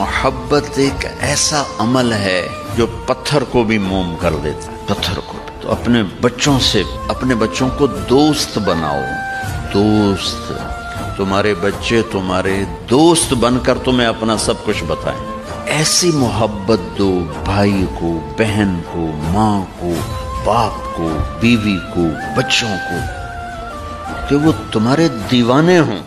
मोहब्बत एक ऐसा अमल है जो पत्थर को भी मोम कर देता है, पत्थर को तो अपने बच्चों से, अपने बच्चों को दोस्त बनाओ। दोस्त, तुम्हारे बच्चे, तुम्हारे दोस्त बनकर तुम्हें अपना सब कुछ बताएँ। ऐसी मोहब्बत दो भाई को, बहन को, माँ को, बाप को, बीवी को, बच्चों को, कि वो तुम्हारे दीवाने हों।